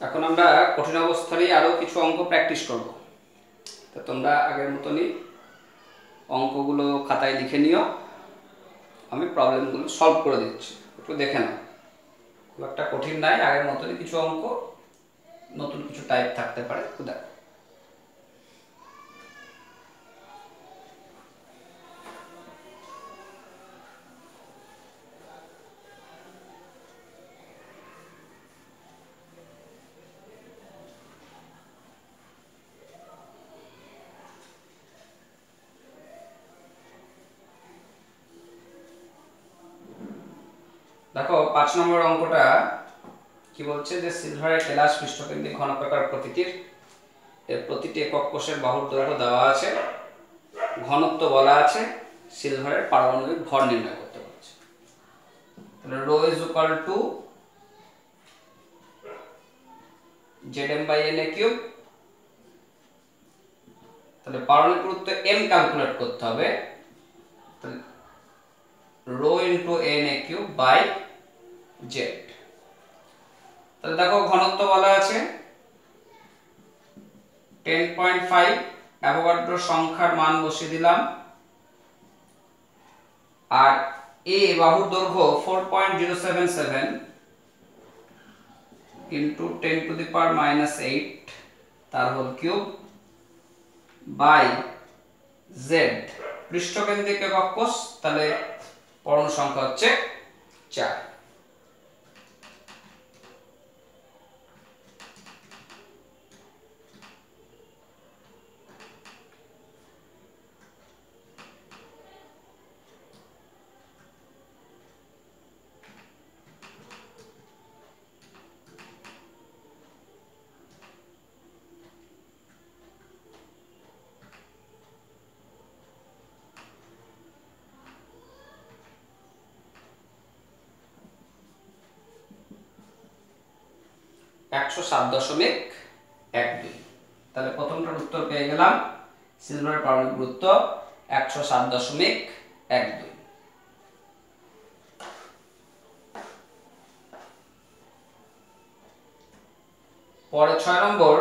এখন আমরা কঠিন অবস্থারই আরও কিছু অঙ্ক প্র্যাকটিস করব। তো তোমরা আগের মতনই অঙ্কগুলো খাতায় লিখে নিও। আমি প্রবলেমগুলো সলভ করে দিচ্ছি। একটু দেখে নাও। খুব একটা কঠিন নাই, আগের মতনই কিছু অঙ্ক, নতুন কিছু টাইপ থাকতে পারে। দেখো। দেখো, পাঁচ নম্বর অঙ্কটা কি বলছে যে সিলভারের কেলাস পৃষ্ঠকেন্দ্রিক ঘনকাকার প্রকৃতির এর প্রতিটি একক কোষের বাহুর দৈর্ঘ্য দেওয়া আছে, ঘনত্ব বলা আছে সিলভারের পারমাণবিক ভর নির্ণয় করতে বলছে। তাহলে rho is equal to Z M by N A cube. তাহলে পারমাণবিক গুরুত্ব এম ক্যালকুলেট করতে হবে। তাহলে rho into N A cube by Z. তাহলে দেখো ঘনত্ব বলা আছে টেন পয়েন্ট ফাইভ সংখ্যার মান বসিয়ে দিলাম। আর এ বাহুর দৈর্ঘ্য four point zero seven seven into ten to the power minus eight তার হোল কিউব বাই জেড পৃষ্ঠকেন্দ্রিক একক তাহলে পরমাণু সংখ্যা হচ্ছে চার। একশো সাত দশমিক এক দুই। তাহলে প্রথমটার উত্তর পেয়ে গেলাম। সিলভারের পারমাণবিক গুরুত্ব একশো সাত দশমিক এক দুই। পরে ছয় নম্বর